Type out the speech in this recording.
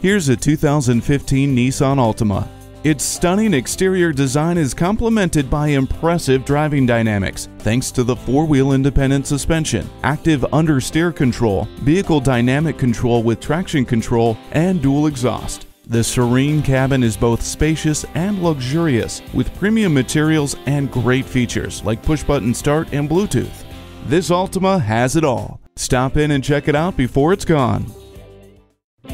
Here's a 2015 Nissan Altima. Its stunning exterior design is complemented by impressive driving dynamics thanks to the four-wheel independent suspension, active understeer control, vehicle dynamic control with traction control, and dual exhaust. The serene cabin is both spacious and luxurious with premium materials and great features like push-button start and Bluetooth. This Altima has it all. Stop in and check it out before it's gone.